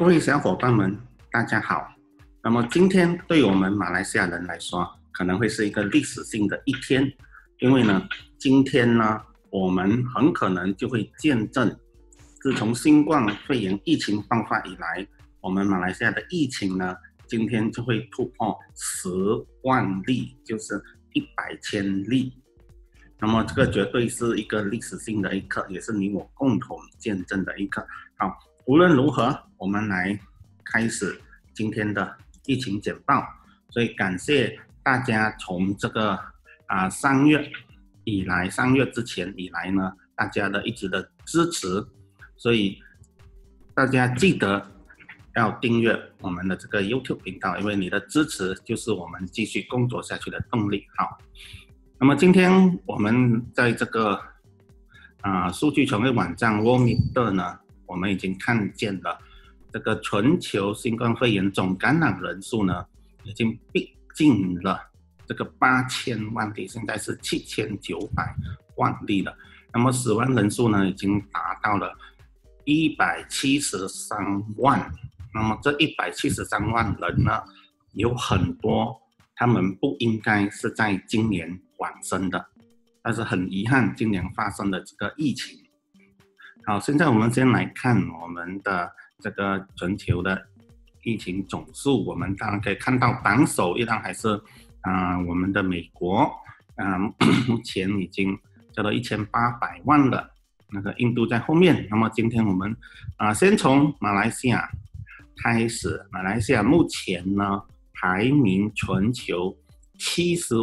各位小伙伴们，大家好。那么今天对我们马来西亚人来说，可能会是一个历史性的一天，因为呢，今天呢，我们很可能就会见证，自从新冠肺炎疫情爆发以来，我们马来西亚的疫情呢，今天就会突破十万例，就是一百千例。那么这个绝对是一个历史性的一刻，也是你我共同见证的一刻。好，无论如何，我们来开始今天的疫情简报。所以感谢大家从这个啊三月以来，三月之前以来呢，大家的一直的支持。所以大家记得要订阅我们的这个 YouTube 频道，因为你的支持就是我们继续工作下去的动力。好。那么今天我们在这个啊数据权威网站 w o m i t 呢，我们已经看见了这个全球新冠肺炎总感染人数呢，已经逼近了这个八千万例，现在是七千九百万例了。那么死亡人数呢，已经达到了一百七十三万。那么这一百七十三万人呢，有很多他们不应该是在今年。往生的，但是很遗憾，今年发生的这个疫情。好，现在我们先来看我们的这个全球的疫情总数。我们当然可以看到，榜首依然还是啊我们的美国，啊 目前已经叫到一千八百万了。那个印度在后面。那么今天我们啊先从马来西亚开始，马来西亚目前呢排名全球七十。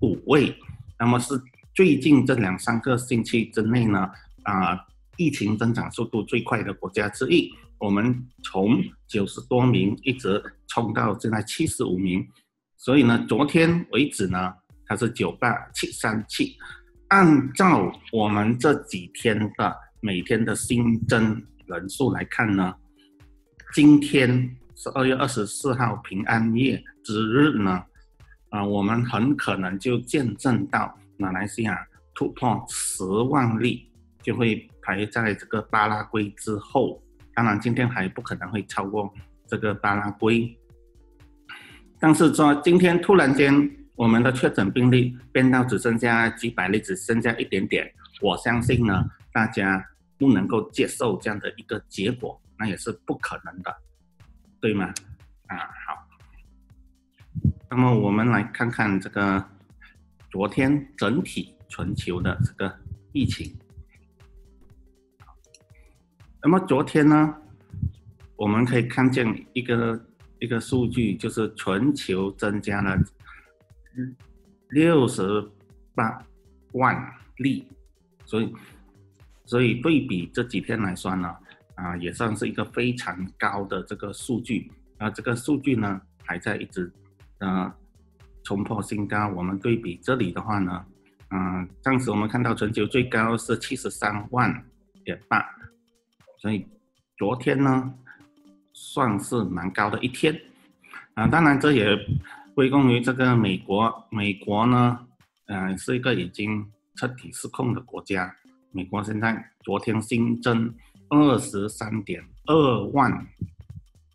五位，那么是最近这两三个星期之内呢，啊，疫情增长速度最快的国家之一。我们从九十多名一直冲到现在七十五名，所以呢，昨天为止呢，它是九八七三七。按照我们这几天的每天的新增人数来看呢，今天是二月二十四号平安夜之日呢。啊，我们很可能就见证到马来西亚突破十万例，就会排在这个巴拉圭之后。当然，今天还不可能会超过这个巴拉圭。但是说今天突然间我们的确诊病例变到只剩下几百例，只剩下一点点，我相信呢，大家不能够接受这样的一个结果，那也是不可能的，对吗？啊，好。那么我们来看看这个昨天整体全球的这个疫情。那么昨天呢，我们可以看见一个一个数据，就是全球增加了六十八万例，所以所以对比这几天来说呢，啊也算是一个非常高的这个数据。啊，这个数据呢还在一直。呃，冲破新高。我们对比这里的话呢，嗯，当时我们看到全球最高是七十三万点八，所以昨天呢算是蛮高的一天。啊，当然这也归功于这个美国。美国呢，嗯，是一个已经彻底失控的国家。美国现在昨天新增二十三点二万，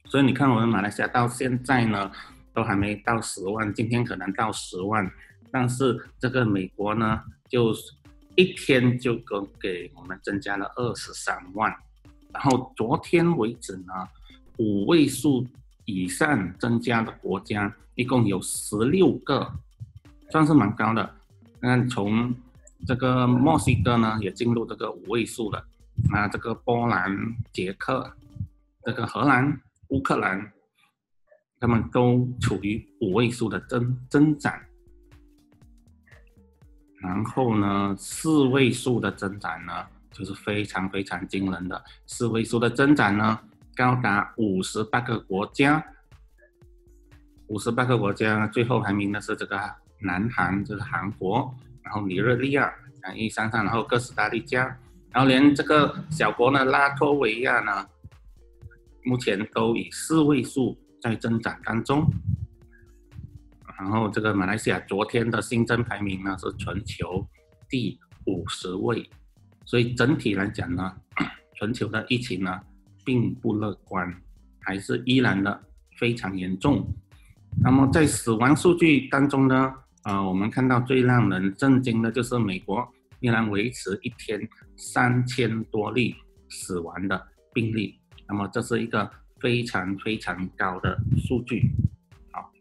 所以你看我们马来西亚到现在呢。都还没到十万，今天可能到十万，但是这个美国呢，就一天就给给我们增加了二十三万，然后昨天为止呢，五位数以上增加的国家一共有十六个，算是蛮高的。那从这个墨西哥呢，也进入这个五位数了，那这个波兰、捷克、这个荷兰、乌克兰。他们都处于五位数的增增长，然后呢，四位数的增长呢，就是非常非常惊人的。四位数的增长呢，高达五十八个国家，五十八个国家，最后排名的是这个南韩，就是韩国，然后尼日利亚，啊，一三三，然后哥斯达黎加，然后连这个小国呢，拉脱维亚呢，目前都以四位数。在增长当中，然后这个马来西亚昨天的新增排名呢是全球第五十位，所以整体来讲呢，全球的疫情呢并不乐观，还是依然的非常严重。那么在死亡数据当中呢，呃，我们看到最让人震惊的就是美国依然维持一天三千多例死亡的病例，那么这是一个非常非常高的数据。好，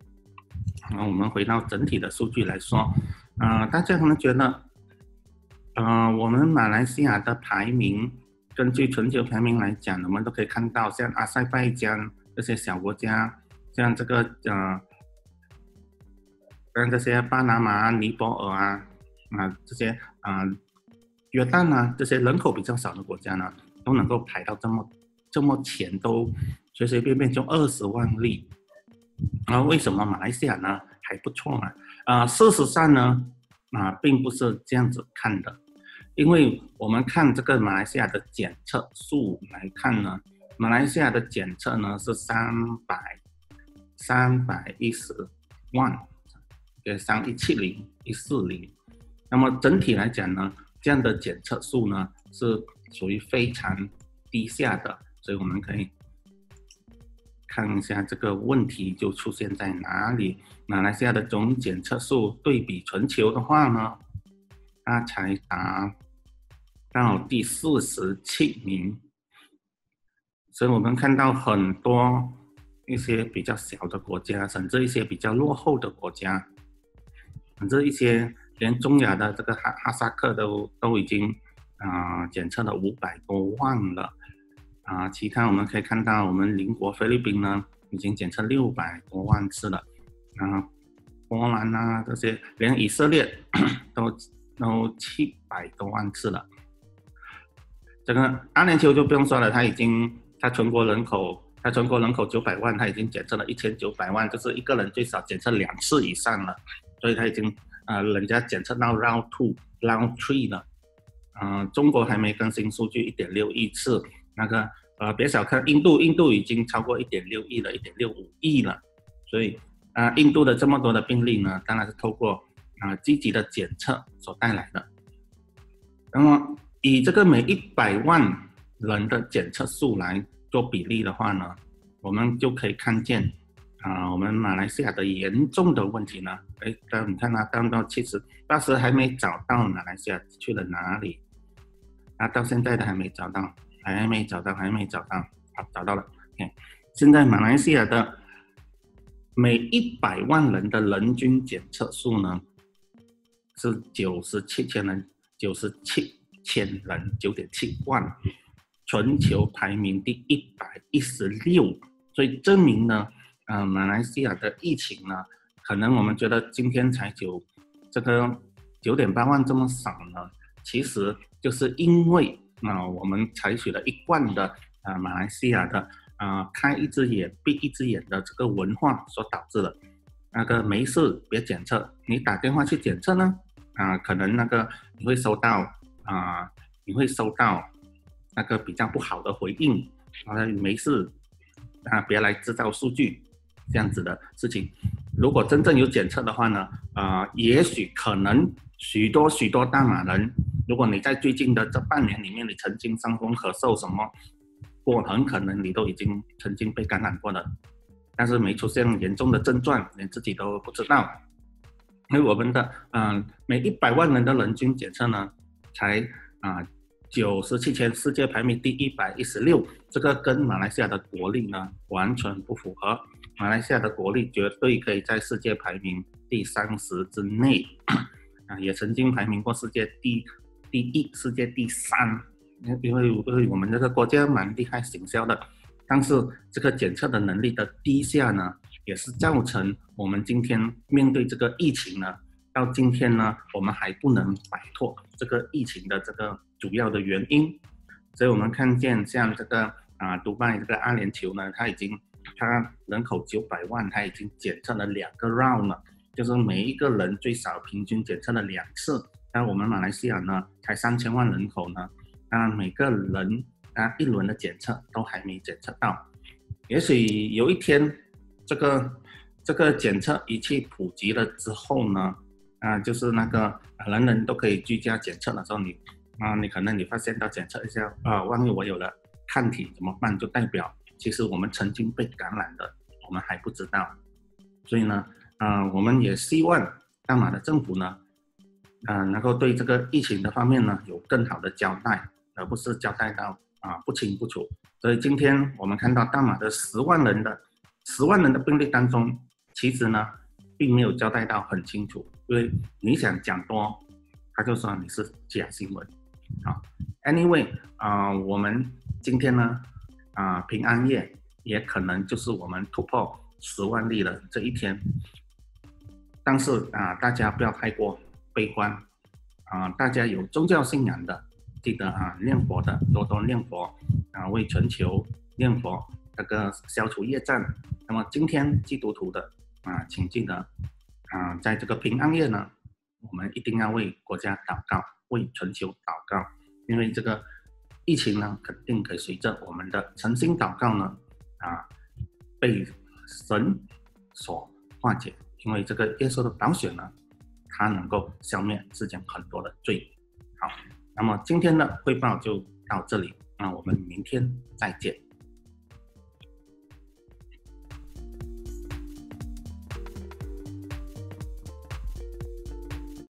那我们回到整体的数据来说，啊，大家可能觉得，呃，我们马来西亚的排名，根据全球排名来讲，我们都可以看到，像阿塞拜疆这些小国家，像这个呃。像这些巴拿马、尼泊尔啊，啊这些啊约旦啊这些人口比较少的国家呢，都能够排到这么这么前，都随随便便就二十万例。啊，为什么马来西亚呢还不错呢？啊，事实上呢，啊并不是这样子看的，因为我们看这个马来西亚的检测数来看呢，马来西亚的检测呢是三百三百一十万。三一七零一四零，那么整体来讲呢，这样的检测数呢是属于非常低下的，所以我们可以看一下这个问题就出现在哪里。马来西亚的总检测数对比全球的话呢，它才达到第四十七名，所以我们看到很多一些比较小的国家，甚至一些比较落后的国家。甚至一些连中亚的这个哈哈萨克都都已经啊检测了五百多万了啊，其他我们可以看到，我们邻国菲律宾呢已经检测六百多万次了啊，波兰啊这些连以色列 都都七百多万次了。这个阿联酋就不用说了，它已经它全国人口它全国人口九百万，它已经检测了一千九百万，就是一个人最少检测两次以上了。所以它已经，呃，人家检测到 round two、round three 了，嗯，中国还没更新数据，一点六亿次，那个，呃，别小看印度，印度已经超过一点六亿了，一点六五亿了，所以，啊，印度的这么多的病例呢，当然是透过啊积极的检测所带来的。那么，以这个每一百万人的检测数来做比例的话呢，我们就可以看见。啊，我们马来西亚的严重的问题呢？哎，到你看它降到七十，当时还没找到马来西亚去了哪里，啊，到现在都还没找到，还没找到，还没找到，好，找到了。OK，现在马来西亚的每一百万人的人均检测数呢是九十七千人，九十七千人，九点七万，全球排名第一百一十六，所以证明呢。啊，马来西亚的疫情呢，可能我们觉得今天才九，这个九点八万这么少呢，其实就是因为啊，我们采取了一贯的啊，马来西亚的啊，开一只眼闭一只眼的这个文化所导致的。那个没事别检测，你打电话去检测呢，啊，可能那个你会收到啊，你会收到那个比较不好的回应，啊，没事啊，别来制造数据。这样子的事情，如果真正有检测的话呢，啊，也许可能许多许多大马人，如果你在最近的这半年里面，你曾经伤风咳嗽什么过，很可能你都已经曾经被感染过了，但是没出现严重的症状，连自己都不知道。因为我们的嗯，每一百万人的人均检测呢，才啊九十七千，世界排名第一百一十六，这个跟马来西亚的国力呢完全不符合。马来西亚的国力绝对可以在世界排名第三十之内，啊，也曾经排名过世界第第一、世界第三。因为因为我们这个国家蛮厉害行销的，但是这个检测的能力的低下呢，也是造成我们今天面对这个疫情呢，到今天呢，我们还不能摆脱这个疫情的这个主要的原因。所以我们看见像这个啊，迪拜这个阿联酋呢，它已经。它人口九百万，它已经检测了两个 round 了，就是每一个人最少平均检测了两次。那我们马来西亚呢，才三千万人口呢，那，每个人啊一轮的检测都还没检测到。也许有一天，这个这个检测仪器普及了之后呢，啊，就是那个人人都可以居家检测的时候，你啊，你可能你发现到检测一下啊，万一我有了抗体怎么办？就代表。其实我们曾经被感染的，我们还不知道。所以呢，啊，我们也希望大马的政府呢，啊，能够对这个疫情的方面呢有更好的交代，而不是交代到啊不清不楚。所以今天我们看到大马的十万人的十万人的病例当中，其实呢并没有交代到很清楚，因为你想讲多，他就说你是假新闻。好，Anyway，啊，我们今天呢，啊，平安夜也可能就是我们突破十万例的这一天。但是啊，大家不要太过悲观，啊，大家有宗教信仰的，记得啊，念佛的多多念佛，啊，为全球念佛，这个消除业障。那么今天基督徒的啊，请记得啊，在这个平安夜呢，我们一定要为国家祷告。为全球祷告，因为这个疫情呢，肯定可以随着我们的诚心祷告呢，啊，被神所化解。因为这个耶稣的宝血呢，它能够消灭世间很多的罪。好，那么今天的汇报就到这里，那我们明天再见。